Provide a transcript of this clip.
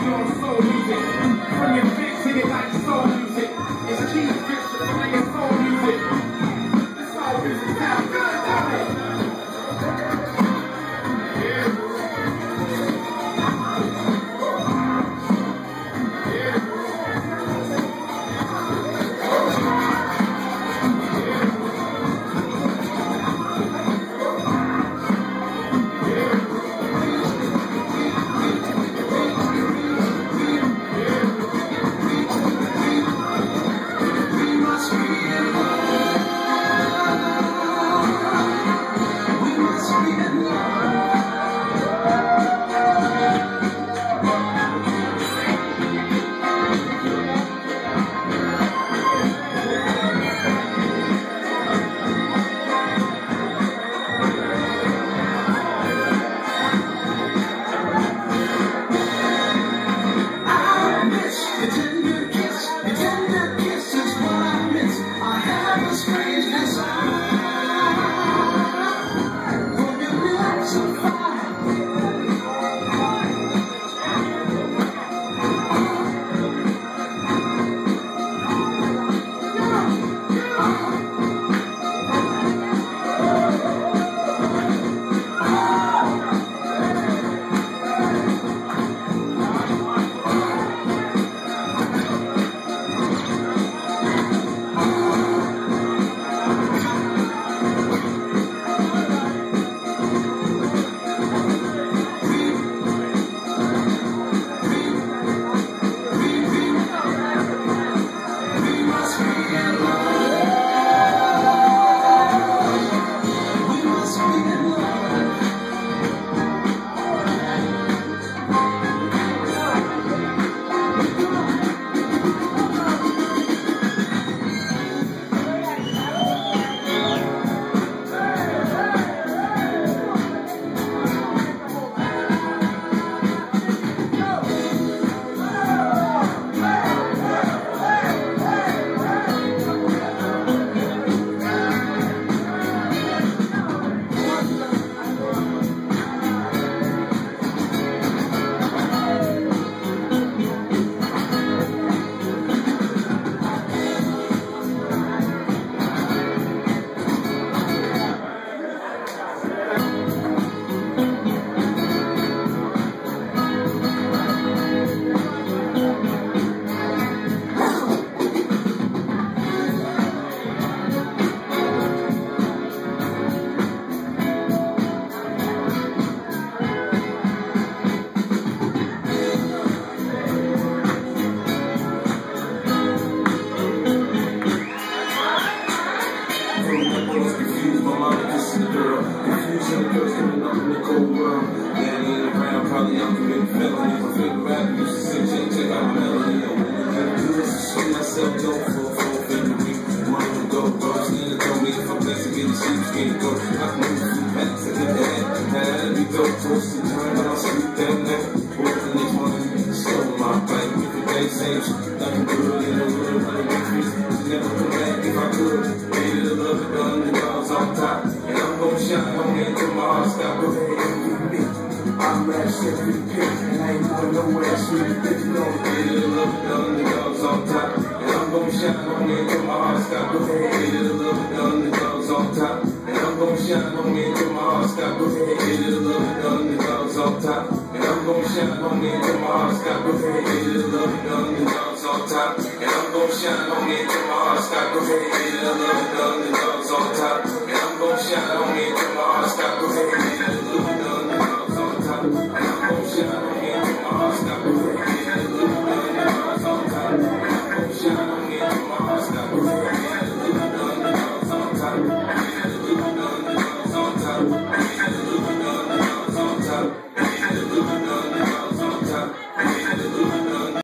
Beyond soul music. melody. I'm committing felony. I'm flipping rap music. Sing, check, check out my melody. I'm winning the duels. Show myself dope for a full finger week. Money to go, bro. Sneaker told me if I'm blessed to get the sheep, skin to go. I move through packs and the head. Now that'll be dope. Toasted time, but I'll sleep that night. Working this morning. Stole my bike. With the day saves. Like a girl in a world of my increase. Never come back if I could. Hated to love it, but I'm the dogs on top. And I'm gonna shine. I'm gonna my heart stop. I'm rap shit, this pimp, and I ain't going nowhere, shit, bitch, no. Get it a little down, the dogs off top, and I'm gon' shine on it till my heart stop. Go ahead, get it a little down, the dogs off top, and I'm gon' shine on it till my heart stop. Go ahead, get it a little down, the dogs off top, and I'm gon' shine on it.